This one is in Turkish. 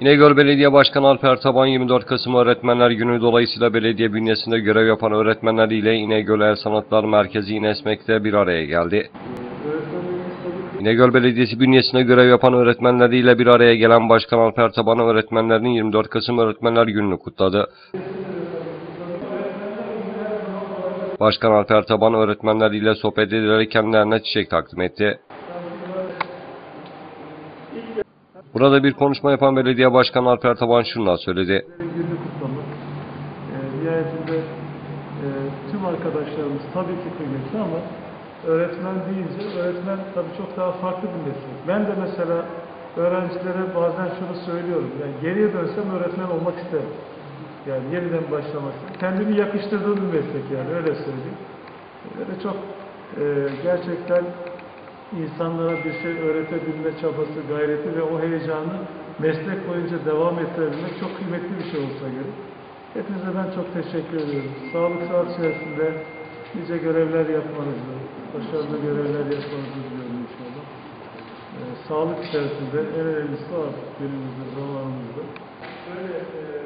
İnegöl Belediye Başkanı Alper Taban 24 Kasım Öğretmenler Günü dolayısıyla belediye bünyesinde görev yapan öğretmenler ile İnegöl El Sanatlar Merkezi İnesmek'te bir araya geldi. İnegöl Belediyesi bünyesinde görev yapan öğretmenleriyle bir araya gelen Başkan Alper Taban öğretmenlerin 24 Kasım Öğretmenler Günü'nü kutladı. Başkan Alper Taban öğretmenleriyle sohbet ederek kendilerine çiçek takdim etti. Burada bir konuşma yapan belediye başkanı Alper Taban şunlar söyledi. gününü kutlamak. E, nihayetinde e, tüm arkadaşlarımız tabii ki kıymetli ama öğretmen deyince öğretmen tabii çok daha farklı bir meslek. Ben de mesela öğrencilere bazen şunu söylüyorum. Yani geriye dönsem öğretmen olmak isterim. Yani yeniden başlaması. Kendimi yakıştırdığım bir meslek yani öyle söyleyeyim. Ve çok e, gerçekten insanlara bir şey öğretebilme çabası, gayreti ve o heyecanı meslek boyunca devam ettirebilmek çok kıymetli bir şey olsa gerek. Hepinize ben çok teşekkür ediyorum. Sağlık saat içerisinde nice görevler yapmanızı, başarılı görevler yapmanızı diliyorum inşallah. Ee, sağlık içerisinde en önemlisi artık günümüzde, zamanımızda. Böyle e,